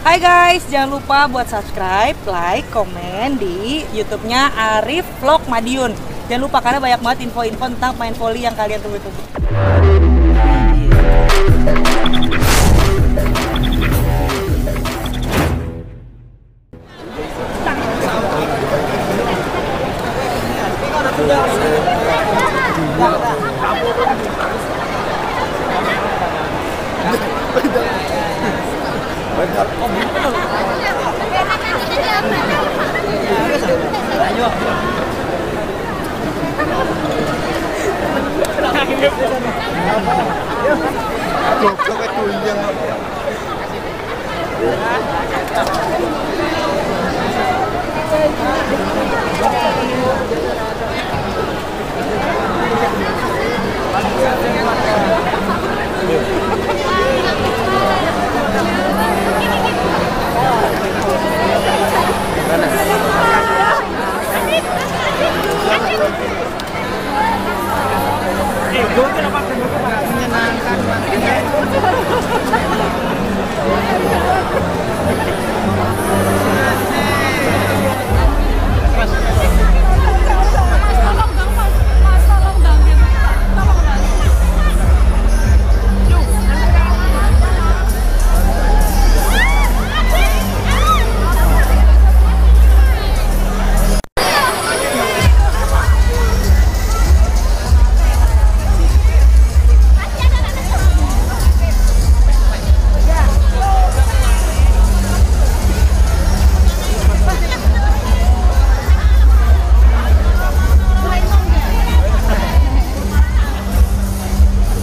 Hai guys, jangan lupa buat subscribe, like, komen di YouTube-nya Arif Vlog Madiun. Jangan lupa karena banyak banget info-info tentang main volley yang kalian tunggu-tunggu. mới thật. Hãy subscribe cho kênh Ghiền Mì Gõ Để không bỏ lỡ những video hấp dẫn Iya, iya. menyenangkan maksudnya